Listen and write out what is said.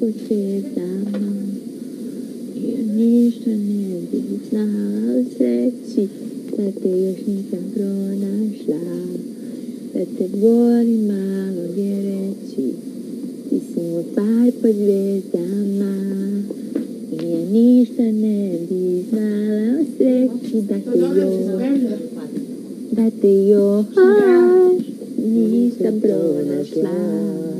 potwierdam Ja ništa ne bih znala o sreći Da te još nisam pronašla Da te volim malo vjereći Ti si moj par pod zvijezdama ja ništa ne bih znala sreći Da te još Da te još nisam pronašla